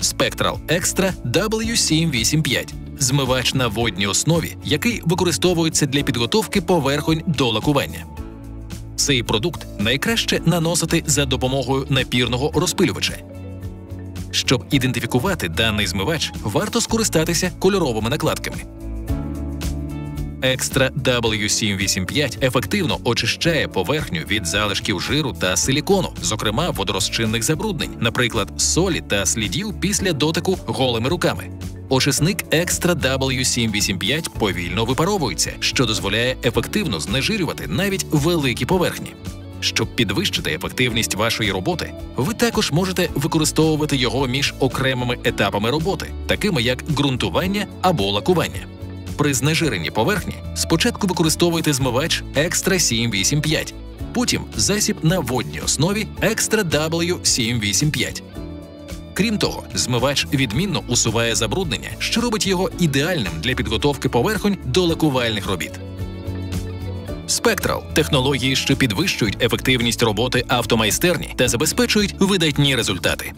Spectral Extra W785 змивач на водній основі, який використовується для підготовки поверхонь до лакування. Цей продукт найкраще наносити за допомогою напірного розпилювача. Щоб ідентифікувати даний змивач, варто скористатися кольоровими накладками. Екстра W785 ефективно очищає поверхню від залишків жиру та силікону, зокрема водорозчинних забруднень, наприклад, солі та слідів після дотику голими руками. Очисник Екстра W785 повільно випаровується, що дозволяє ефективно знежирювати навіть великі поверхні. Щоб підвищити ефективність вашої роботи, ви також можете використовувати його між окремими етапами роботи, такими як ґрунтування або лакування. При знежиренні поверхні спочатку використовуйте змивач Extra 785, потім засіб на водній основі Extra W785. Крім того, змивач відмінно усуває забруднення, що робить його ідеальним для підготовки поверхонь до лакувальних робіт. Спектрал технології, що підвищують ефективність роботи автомайстерні та забезпечують видатні результати.